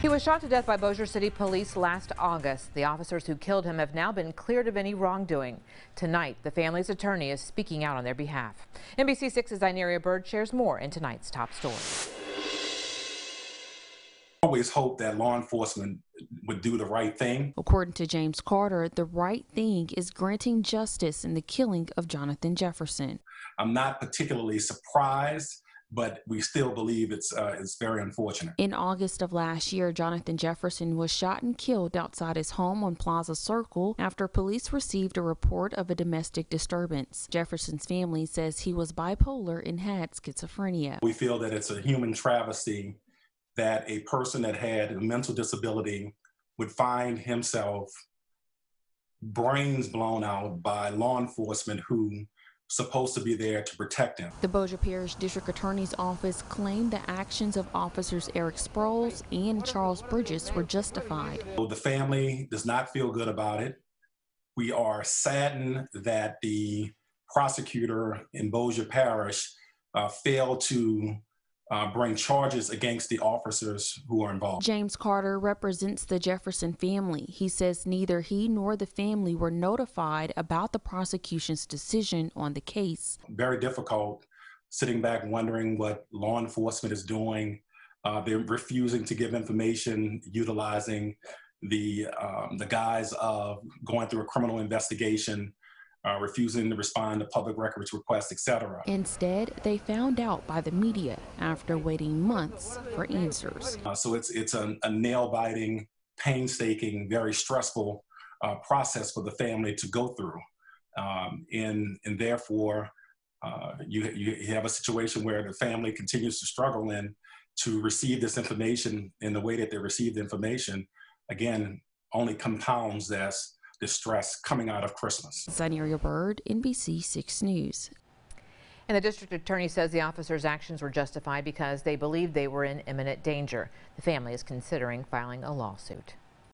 He was shot to death by Bossier City Police last August. The officers who killed him have now been cleared of any wrongdoing. Tonight, the family's attorney is speaking out on their behalf. NBC6's Zyneria Bird shares more in tonight's top story. always hope that law enforcement would do the right thing. According to James Carter, the right thing is granting justice in the killing of Jonathan Jefferson. I'm not particularly surprised, but we still believe it's uh, it's very unfortunate. In August of last year, Jonathan Jefferson was shot and killed outside his home on Plaza Circle after police received a report of a domestic disturbance. Jefferson's family says he was bipolar and had schizophrenia. We feel that it's a human travesty that a person that had a mental disability would find himself brains blown out by law enforcement who supposed to be there to protect him. The Bossier Parish District Attorney's Office claimed the actions of officers Eric Sproles and Charles Bridges were justified. The family does not feel good about it. We are saddened that the prosecutor in Bossier Parish uh, failed to uh, bring charges against the officers who are involved. James Carter represents the Jefferson family. He says neither he nor the family were notified about the prosecution's decision on the case. Very difficult sitting back wondering what law enforcement is doing. Uh, they're refusing to give information, utilizing the um, the guise of going through a criminal investigation uh, refusing to respond to public records requests, etc. Instead, they found out by the media after waiting months for answers. Uh, so it's it's a, a nail-biting, painstaking, very stressful uh, process for the family to go through, um, and and therefore. Uh, you, you have a situation where the family continues to struggle in to receive this information in the way that they receive the information, again, only compounds this distress coming out of Christmas. Zyneria Bird, NBC 6 News. And the district attorney says the officers' actions were justified because they believed they were in imminent danger. The family is considering filing a lawsuit.